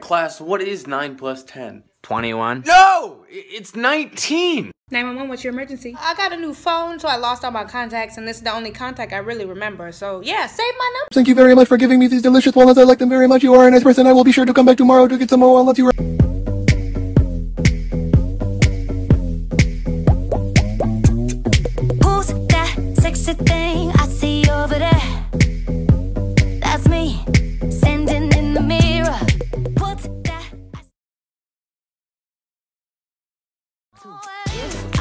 class, what is 9 plus 10? 21. No! It's 19! 911, what's your emergency? I got a new phone, so I lost all my contacts, and this is the only contact I really remember. So, yeah, save my number. Thank you very much for giving me these delicious walnuts. I like them very much. You are a nice person. I will be sure to come back tomorrow to get some more walnuts. You are. Who's that sexy thing If